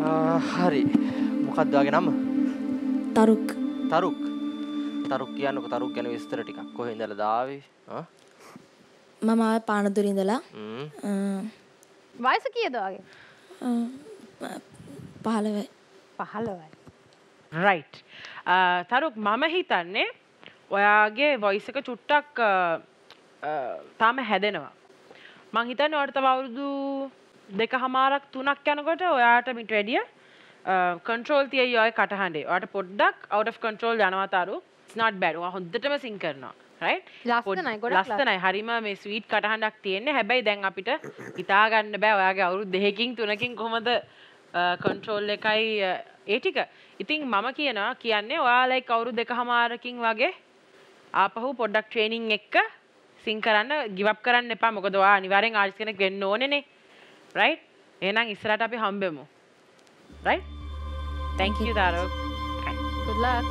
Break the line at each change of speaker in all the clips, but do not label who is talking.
හරි. මොකක්ද වගේ නම?
තරුක්.
තරුක්. තරුක් කියන්නකො තරුක් ගැන විස්තර ටිකක්. කොහෙ ඉඳලා දාවේ?
මම ආවේ පානදුර ඉඳලා.
වයස කීයද වගේ?
පහළවයි.
15යි.
රයිට් තරුක් මම හිතන්නේ ඔයාගේ වොයිස් එක චුට්ටක් තාම හැදෙනවා. මං හිතන්නේ ඔයාට තව අවුරුදු දෙක හමාරක් තුනක් යනකොට ඔයාට මිට වැඩිය කන්ට්‍රෝල් තියයි ඔය කටහඬේ. ඔයාට පොඩ්ඩක් out of control යනවා තරු it's not bad. ඔයා හොඳටම සිං කරනවා.
ලස්සනයි,
හරිම මේ ස්වීට් කටහඬක් තියෙන්නේ. හැබැයි දැන් අපිට හිතා ගන්න බෑ ඔයාගේ අවුරුදු දෙකකින් තුනකින් කොහොමද කන්ට්‍රෝල් එකයි අ, ඒ ටික. ඉතින් මම කියනවා කියන්නේ ඔයාලයි කවුරු දෙක හමාරකින් වගේ ආපහු පොඩ්ඩක් ට්‍රේනිං එක්ක සිං කරන්න ගිවප් කරන්න එපා. මොකද ඔයා අනිවාර්යෙන් ආර්ටිස්ට් කෙනෙක් වෙන්න ඕනේනේ රයිට් එහෙනම් ඉස්සරහට අපි හම්බෙමු. you තාරක්
good luck.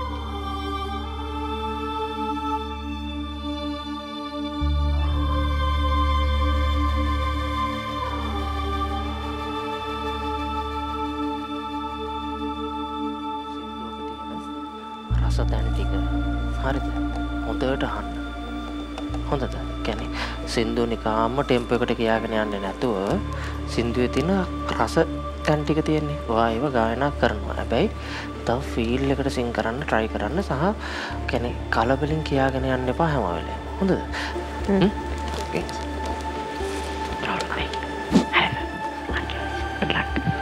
රස තැන් ටික හරිද හොඳට අහන්න හොඳද? ගැන සින්දු නිකාම ටෙම්ප එකට කියාගෙන යන්න නැතුව සින්දුව තින රස තැන්ටික තියෙන්නේ. වායව ගායනා කරනවා. හැබැයි තව ෆිල් එකට සිං කරන්න ට්‍රයි කරන්න සහ කැනෙ කලබලින් කියාගෙන යන්න එපා හැමවෙලේ හොඳද? Good luck.